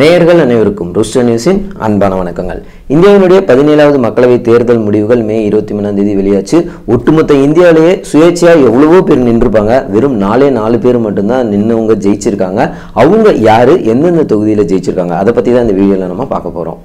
நேயர்கள் அனைவருக்கும் ருஷ்ட நியூஸின் அன்பான வணக்கங்கள். இந்தியாவினுடைய பதினேழாவது மக்களவை தேர்தல் முடிவுகள் மே இருபத்தி மூணாம் தேதி வெளியாச்சு. ஒட்டுமொத்த இந்தியாவிலேயே சுயேட்சையாக எவ்வளவோ பேர் நின்றுருப்பாங்க. வெறும் நாலே நாலு பேர் மட்டும்தான் நின்னவங்க ஜெயிச்சிருக்காங்க. அவங்க யார்? எந்தெந்த தொகுதியில் ஜெயிச்சிருக்காங்க? அதை பற்றி தான் இந்த வீடியோவில் நம்ம பார்க்க போகிறோம்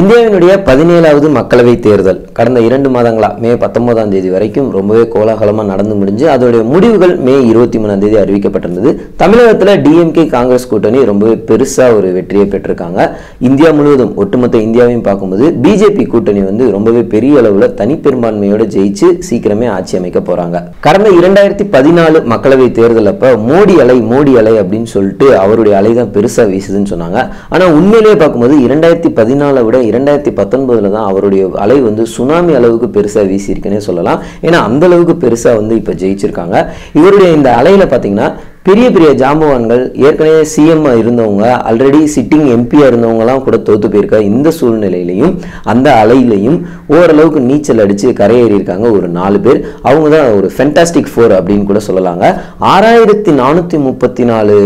இந்தியாவினுடைய பதினேழாவது மக்களவை தேர்தல். கடந்த இரண்டு மாதங்களா மே பத்தொன்பதாம் தேதி வரைக்கும் ரொம்பவே கோலாகலமாக நடந்து முடிஞ்சு அதோடைய முடிவுகள் மே இருபத்தி மூணாம் தேதி அறிவிக்கப்பட்டிருந்தது. தமிழகத்தில் டிஎம்கே காங்கிரஸ் கூட்டணி ரொம்பவே பெருசாக ஒரு வெற்றியை பெற்றிருக்காங்க. இந்தியா முழுவதும் ஒட்டுமொத்த இந்தியாவையும் பார்க்கும்போது பிஜேபி கூட்டணி வந்து ரொம்பவே பெரிய அளவில் தனிப்பெரும்பான்மையோடு ஜெயிச்சு சீக்கிரமே ஆட்சி அமைக்க போகிறாங்க கடந்த இரண்டாயிரத்தி பதினாலு மக்களவை தேர்தல் அப்போ மோடி அலை மோடி அலை அப்படின்னு சொல்லிட்டு அவருடைய அலை தான் பெருசாக வீசுதுன்னு சொன்னாங்க. ஆனால் உண்மையிலேயே பார்க்கும்போது இரண்டாயிரத்தி பதினாலை விட இரண்டாயிரத்தி பத்தொன்பதுல தான் அவருடைய அலை வந்து சுனாமி அளவுக்கு பெருசாக வீசியிருக்குன்னே சொல்லலாம். ஏன்னா அந்த அளவுக்கு பெருசாக வந்து இப்போ ஜெயிச்சிருக்காங்க. இவருடைய இந்த அலையில பார்த்தீங்கன்னா பெரிய பெரிய ஜாம்பவான்கள் ஏற்கனவே சிஎம் இருந்தவங்க ஆல்ரெடி சிட்டிங் எம்பியா இருந்தவங்கலாம் கூட தோத்து போயிருக்க இந்த சூழ்நிலையிலையும் அந்த அலையிலையும் ஓரளவுக்கு நீச்சல் அடித்து கரையேறி இருக்காங்க ஒரு நாலு பேர். அவங்க தான் ஒரு ஃபென்டாஸ்டிக் ஃபோர் அப்படின்னு கூட சொல்லலாங்க. ஆறாயிரத்தி நானூற்றி முப்பத்தி நாலு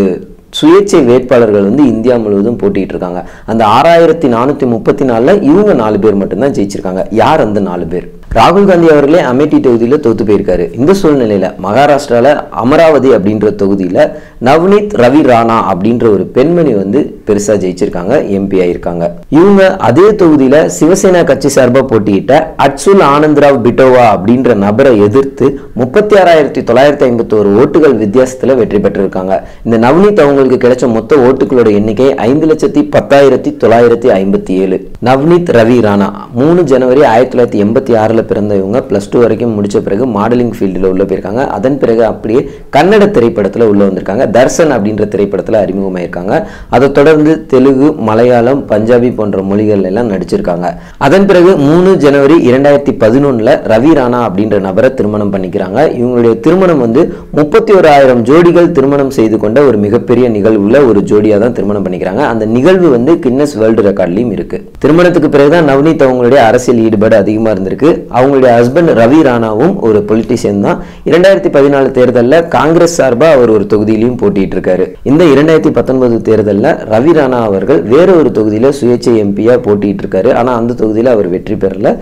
சுயேட்சை வேட்பாளர்கள் வந்து இந்தியா முழுவதும் போட்டிகிட்டு இருக்காங்க. அந்த ஆறாயிரத்தி நானூற்றி முப்பத்தி நாலில் இவங்க நாலு பேர் மட்டும்தான் ஜெயிச்சிருக்காங்க. யார் அந்த நாலு பேர்? ராகுல் காந்தி அவர்களே அமேட்டி தொகுதியில் தோத்து போயிருக்காரு. இந்த சூழ்நிலையில் மகாராஷ்டிரால அமராவதி அப்படின்ற தொகுதியில் நவ்னீத் ரவி ராணா அப்படின்ற ஒரு பெண்மணி வந்து பெருசா ஜெயிச்சிருக்காங்க எம்பி ஆயிருக்காங்க. இவங்க அதே தொகுதியில் சிவசேனா கட்சி சார்பா போட்டியிட்ட அட்சுல் ஆனந்த்ராவ் பிட்டோவா அப்படின்ற நபரை எதிர்த்து முப்பத்தி ஆறாயிரத்தி தொள்ளாயிரத்தி ஐம்பத்தோரு ஓட்டுகள் வித்தியாசத்துல வெற்றி பெற்றிருக்காங்க. இந்த நவ்னீத் அவங்களுக்கு கிடைச்ச மொத்த ஓட்டுகளோட எண்ணிக்கை ஐந்து லட்சத்தி பத்தாயிரத்தி தொள்ளாயிரத்தி ஐம்பத்தி ஏழு. நவ்னீத் ரவி ராணா மூணு ஜனவரி ஆயிரத்தி தொள்ளாயிரத்தி எண்பத்தி ஆறுல பிறந்த இவங்க பிளஸ் டூ வரைக்கும் முடிச்ச பிறகு மாடலிங் ஃபீல்டில் உள்ளே போயிருக்காங்க. அதன் பிறகு அப்படியே கன்னட திரைப்படத்தில் உள்ள வந்திருக்காங்க. தர்சன் அப்படின்ற திரைப்படத்தில் அறிமுகமாயிருக்காங்க. அதை தொடர்ந்து தெலுங்கு மலையாளம் பஞ்சாபி போன்ற மொழிகள் எல்லாம் நடிச்சிருக்காங்க. அதன் பிறகு மூணு ஜனவரி இரண்டாயிரத்தி பதினொன்னுல ரவி ராணா அப்படின்ற நபரை திருமணம் பண்ணிக்கிறாங்க. இவங்களுடைய திருமணம் வந்து முப்பத்தி ஒரு ஆயிரம் ஜோடிகள் திருமணம் செய்து கொண்ட ஒரு மிகப்பெரிய நிகழ்வுல ஒரு ஜோடியாக தான் திருமணம் பண்ணிக்கிறாங்க. அந்த நிகழ்வு வந்து கின்னஸ் வேர்ல்டு ரெக்கார்ட்லையும் இருக்கு. திருமணத்துக்கு பிறகுதான் நவனீத் அவங்களுடைய அரசியல் ஈடுபாடு அதிகமாக இருந்திருக்கு. அவங்களுடைய ஹஸ்பண்ட் ரவி ராணாவும் ஒரு பொலிட்டிஷியன் தான். இரண்டாயிரத்தி பதினாலு தேர்தலில் காங்கிரஸ் சார்பாக அவர் ஒரு தொகுதியிலையும் போட்டிட்டு இருக்காரு இந்த இரண்டாயிரத்தி பத்தொன்பது தேர்தலில் ரவி ராணா அவர்கள் வேற ஒரு தொகுதியில் சுயேட்சை எம்பியாக போட்டிட்டு இருக்காரு ஆனால் அந்த தொகுதியில் அவர் வெற்றி பெறல.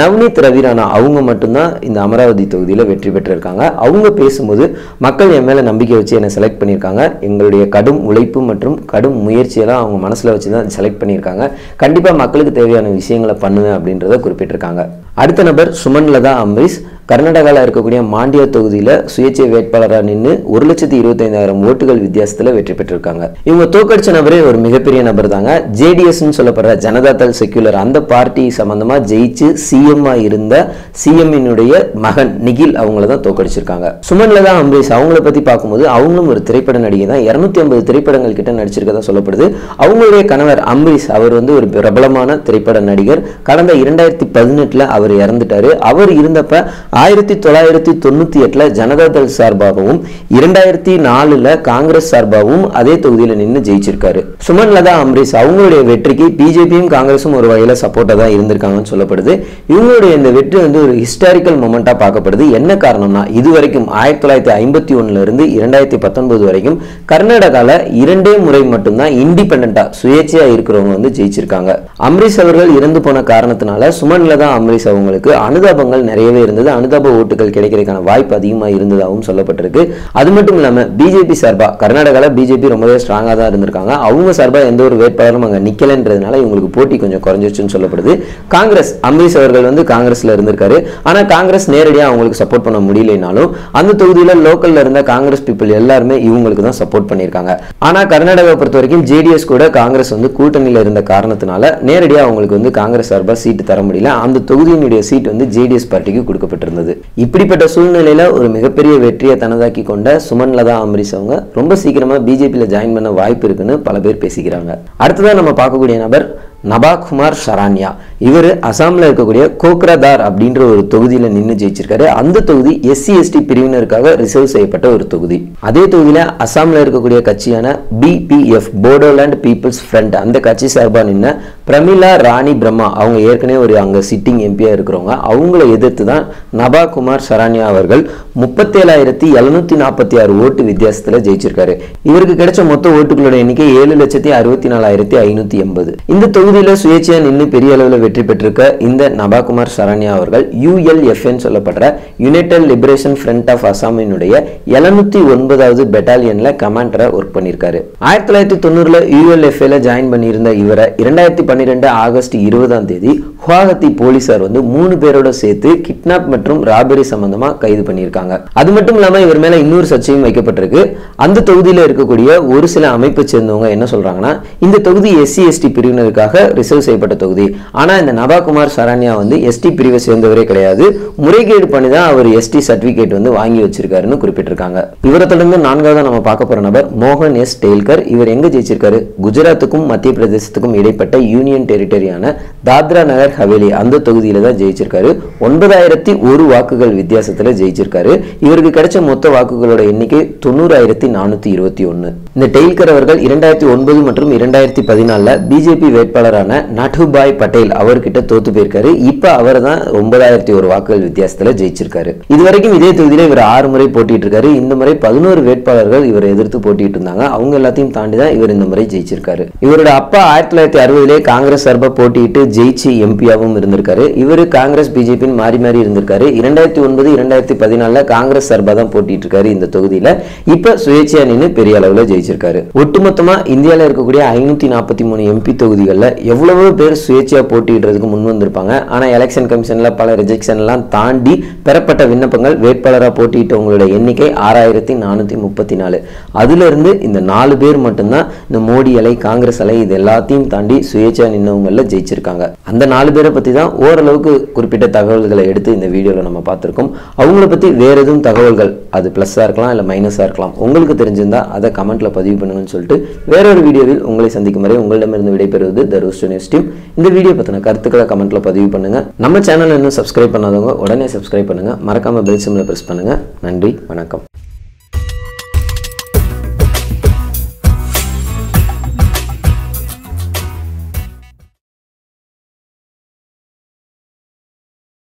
நவ்னீத் ரவி ராணா அவங்க மட்டும்தான் இந்த அமராவதி தொகுதியில் வெற்றி பெற்றிருக்காங்க. அவங்க பேசும்போது மக்கள் என் மேலே நம்பிக்கை வச்சு என்னை செலக்ட் பண்ணியிருக்காங்க. எங்களுடைய கடும் உழைப்பு மற்றும் கடும் முயற்சியெல்லாம் அவங்க மனசில் வச்சு தான் செலக்ட் பண்ணியிருக்காங்க. கண்டிப்பாக மக்களுக்கு தேவையான விஷயங்களை பண்ணுவேன் அப்படின்றத குறிப்பிட்டிருக்காங்க. அடுத்த நபர் சுமன்லதா அம்ரீஷ் கர்நாடகாவில் இருக்கக்கூடிய மாண்டியா தொகுதியில் சுயேட்சை வேட்பாளராக நின்று ஒரு லட்சத்தி இருபத்தைந்தாயிரம் ஓட்டுகள் வித்தியாசத்தில் வெற்றி பெற்றிருக்காங்க. இவங்க தோக்கடிச்ச நபரே ஒரு மிகப்பெரிய நபர் தாங்க ஜேடிஎஸ்ன்னு சொல்லப்படுற ஜனதா தள் செக்யூலர் அந்த பார்ட்டி சம்பந்தமாக ஜெயிச்சு சிஎம்மாக இருந்த சிஎம்மினுடைய மகன் நிகில் அவங்கள தான் தோக்கடிச்சிருக்காங்க. சுமன்லதா அம்பரீஷ் அவங்கள பற்றி பார்க்கும்போது அவங்களும் ஒரு திரைப்பட நடிகை தான். இரநூத்தி ஐம்பது திரைப்படங்கள் கிட்ட நடிச்சிருக்கதா சொல்லப்படுது. அவங்களுடைய கணவர் அம்பரீஷ் அவர் வந்து ஒரு பிரபலமான திரைப்பட நடிகர். கடந்த இரண்டாயிரத்தி பதினெட்டில் அவர் இறந்துட்டாரு. அவர் இருந்தப்ப ஆயிரத்தி தொள்ளாயிரத்தி தொண்ணூத்தி எட்டுல ஜனதாதள் சார்பாகவும் இரண்டாயிரத்தி நாலுல காங்கிரஸ் சார்பாகவும் அதே தொகுதியில நின்று ஜெயிச்சிருக்காரு. சுமன் லதா அம்பரீஷ் அவங்களுடைய வெற்றிக்கு பிஜேபியும் காங்கிரஸும் ஒரு வகையில சப்போர்ட்டா தான் இருந்திருக்காங்கன்னு சொல்லப்படுது. இவங்களுடைய இந்த வெற்றி வந்து ஒரு ஹிஸ்டாரிக்கல் மொமெண்டா பார்க்கப்படுது. என்ன காரணம்னா இது வரைக்கும் ஆயிரத்தி தொள்ளாயிரத்தி ஐம்பத்தி ஒன்னுல இருந்து இரண்டாயிரத்தி பத்தொன்பது வரைக்கும் கர்நாடகால இரண்டே முறை மட்டும்தான் இண்டிபெண்டா சுயேட்சையா இருக்கிறவங்க வந்து ஜெயிச்சிருக்காங்க. அம்பரீஷ் அவர்கள் இறந்து போன காரணத்தினால சுமன்லதா அம்பரீஷ் அவங்களுக்கு அனுதாபங்கள் நிறையவே இருந்தது. அனுதாப ஓட்டுகள் கிடைக்கிறதுக்கான வாய்ப்பு அதிகமா இருந்ததாகவும் சொல்லப்பட்டிருக்கு. அது மட்டும் இல்லாம பிஜேபி சார்பா கர்நாடகால பிஜேபி ரொம்பவே ஸ்ட்ராங்கா தான் இருந்திருக்காங்க. அவங்க சார்பா எந்த ஒரு வேட்பாளரும் அங்க நிற்கலைன்றதுனால இவங்களுக்கு போட்டி கொஞ்சம் குறைஞ்சிருச்சுன்னு சொல்லப்படுது. காங்கிரஸ் அம்பரீஷ் அவர்கள் வந்து காங்கிரஸ்ல இருந்திருக்காரு. ஆனா காங்கிரஸ் நேரடியா அவங்களுக்கு சப்போர்ட் பண்ண முடியலைனாலும் அந்த தொகுதியில லோக்கல்ல இருந்த காங்கிரஸ் பீப்புள் எல்லாருமே இவங்களுக்கு தான் சப்போர்ட் பண்ணியிருக்காங்க. ஆனா கர்நாடகாவை பொறுத்த வரைக்கும் ஜேடிஎஸ் கூட காங்கிரஸ் வந்து கூட்டணியில இருந்த காரணத்தினால நேரடியாக அவங்களுக்கு வந்து காங்கிரஸ் சார்பாக சீட்டு தர முடியல. அந்த தொகுதியினுடைய சீட் வந்து ஜேடிஎஸ் பார்ட்டிக்கு கொடுக்கப்பட்டிருந்தது. இருந்தது. இப்படிப்பட்ட சூழ்நிலையில ஒரு மிகப்பெரிய வெற்றியை தனதாக்கி கொண்ட சுமன் லதா அம்பரீஷ் அவங்க ரொம்ப சீக்கிரமா பிஜேபியில் ஜாயின் பண்ண வாய்ப்பு இருக்குன்னு பல பேர் பேசிக்கிறாங்க. அடுத்ததான் நம்ம பார்க்கக்கூடிய நபர் நபாகுமார் ஷரான்யா. இவர் அசாமில் இருக்கக்கூடிய கோக்ரதார் அப்படின்ற ஒரு தொகுதியில் நின்று ஜெயிச்சிருக்காரு. அந்த தொகுதி எஸ்சி எஸ்டி பிரிவினருக்காக ரிசர்வ் செய்யப்பட்ட ஒரு தொகுதி. அதே தொகுதியில் அசாமில் இருக்கக்கூடிய கட்சியான பிபிஎஃப் போடோலேண்ட் பீப்புள்ஸ் ஃப்ரண்ட் அந்த கட்சி சார்பாக நின்ன பிரமிளா ராணி பிரம்மா அவங்க ஏற்கனவே ஒரு அங்க சிட்டிங் எம்பியா இருக்கிறவங்க. அவங்கள எதிர்த்து தான் நபா குமார் சரானியா அவர்கள் முப்பத்தேழாயிரத்தி எழுநூத்தி நாற்பத்தி ஆறு ஓட்டு வித்தியாசத்தில் ஜெயிச்சிருக்காரு. இவருக்கு கிடைச்ச மொத்த ஓட்டுகளோட எண்ணிக்கை ஏழு லட்சத்தி அறுபத்தி நாலாயிரத்தி ஐநூத்தி எண்பது. இந்த தொகுதியில் சுயேட்சையாக நின்று பெரிய அளவில் வெற்றி பெற்றிருக்க இந்த நபா குமார் சரண்யா அவர்கள் யூஎல்எஃப்என் சொல்லப்படுற யுனைடெட் லிபரேஷன் ஃப்ரண்ட் ஆஃப் அசாமினுடைய எழுநூத்தி ஒன்பதாவது பெட்டாலியன்ல கமாண்டராக ஒர்க் பண்ணியிருக்காரு ஆயிரத்தி தொள்ளாயிரத்தி தொண்ணூறில் யூஎல்எஃப்ஏல ஜாயின் பண்ணியிருந்த இவரை இரண்டாயிரத்தி பன்னிரெண்டு ஆகஸ்ட் இருபதாம் தேதி குவாஹத்தி போலீசார் வந்து மூணு பேரோட சேர்த்து கிட்னாப் மற்றும் ராபரி சம்பந்தமா கைது பண்ணியிருக்காங்க. அது மட்டும் இல்லாம இவர் மேல இன்னொரு சர்ச்சையும் வைக்கப்பட்டிருக்கு. அந்த தொகுதியில இருக்கக்கூடிய ஒரு சில அமைப்பை சேர்ந்தவங்க என்ன சொல்றாங்கன்னா இந்த தொகுதி எஸ்சி எஸ்டி பிரிவினருக்காக ரிசர்வ் செய்யப்பட்ட தொகுதி. ஆனா இந்த நபாகுமார் சரண்யா வந்து எஸ்டி பிரிவை சேர்ந்தவரே கிடையாது. முறைகேடு பண்ணி தான் அவர் எஸ்டி சர்டிபிகேட் வந்து வாங்கி வச்சிருக்காருன்னு குறிப்பிட்டிருக்காங்க. இவரை தொடர்ந்து நான்காவது நம்ம பார்க்க போற நபர் மோகன் எஸ் டெய்ல்கர் இவர் எங்க ஜெயிச்சிருக்காரு? குஜராத்துக்கும் மத்திய பிரதேசத்துக்கும் இடைப்பட்ட யூ யூனியன் டெரிட்டரியான தாத்ரா நகர் ஹவேலி அந்த தொகுதியில் தான் ஜெயிச்சிருக்காரு. ஒன்பதாயிரத்தி ஒரு வாக்குகள் வித்தியாசத்தில் ஜெயிச்சிருக்காரு. இவருக்கு கிடைச்ச மொத்த வாக்குகளோட எண்ணிக்கை தொண்ணூறாயிரத்தி நானூற்றி இருபத்தி ஒன்று இந்த டெய்ல்கர் அவர்கள் இரண்டாயிரத்தி ஒன்பது மற்றும் இரண்டாயிரத்தி பதினாலில் பிஜேபி வேட்பாளரான நட்டுபாய் பட்டேல் அவர்கிட்ட தோத்து போயிருக்காரு. இப்போ அவர் தான் ஒன்பதாயிரத்தி ஒரு வாக்குகள் வித்தியாசத்தில் ஜெயிச்சிருக்காரு. இதுவரைக்கும் இதே தொகுதியில் இவர் ஆறு முறை போட்டிட்டு இருக்காரு. இந்த முறை பதினோரு வேட்பாளர்கள் இவரை எதிர்த்து போட்டிட்டு இருந்தாங்க. அவங்க எல்லாத்தையும் தாண்டி தான் இவர் இந்த முறை ஜெயிச்சிருக்காரு. இவரோட அப்பா ஆயிரத்தி தொள்ளாயிரத்தி அறுபதுலேயே காங்கிரஸ் சார்பாக போட்டியிட்டு ஜெயிச்சு எம்பியாவும் இருந்திருக்காரு. இவர் காங்கிரஸ் பிஜேபின்னு மாறி மாறி இருந்திருக்காரு. இரண்டாயிரத்தி ஒன்பது இரண்டாயிரத்தி பதினாலில் காங்கிரஸ் சார்பாக தான் போட்டிட்டு இருக்காரு இந்த தொகுதியில். இப்போ சுயேட்சையா நின்று பெரிய அளவில் ஜெயிச்சிருக்காரு. ஒட்டுமொத்தமாக இந்தியாவில் இருக்கக்கூடிய ஐநூற்றி நாற்பத்தி மூணு எம்பி தொகுதிகளில் எவ்வளவோ பேர் சுயேட்சையாக போட்டியிடுறதுக்கு முன் வந்திருப்பாங்க. ஆனால் எலெக்ஷன் கமிஷனில் பல ரிஜெக்ஷன்லாம் தாண்டி பெறப்பட்ட விண்ணப்பங்கள் வேட்பாளராக போட்டியிட்டவங்களோட எண்ணிக்கை ஆறாயிரத்தி நானூற்றி முப்பத்தி நாலு. அதுலேருந்து இந்த நாலு பேர் மட்டும்தான் இந்த மோடி அலை காங்கிரஸ் அலை இது எல்லாத்தையும் தாண்டி சுயேட்சை சுயேட்சையா நின்றவங்களில் ஜெயிச்சிருக்காங்க. அந்த நாலு பேரை பத்தி தான் ஓரளவுக்கு குறிப்பிட்ட தகவல்களை எடுத்து இந்த வீடியோவில் நம்ம பார்த்துருக்கோம். அவங்கள பற்றி வேறு எதுவும் தகவல்கள்? அது ப்ளஸ்ஸாக இருக்கலாம் இல்லை மைனஸாக இருக்கலாம். உங்களுக்கு தெரிஞ்சிருந்தா அதை கமெண்ட்ல பதிவு பண்ணுங்கன்னு சொல்லிட்டு வேறொரு வீடியோவில் உங்களை சந்திக்கும் வரை உங்களிடமிருந்து விடைபெறுவது தருஷ் நியூஸ் டீம் இந்த வீடியோ பற்றின கருத்துக்களை கமெண்ட்ல பதிவு பண்ணுங்க. நம்ம சேனல் இன்னும் சப்ஸ்கிரைப் பண்ணாதவங்க உடனே சப்ஸ்கிரைப் பண்ணுங்க. மறக்காம பெல் சிம்மில் ப்ரெஸ் பண்ணுங்க. நன்றி வணக்கம்.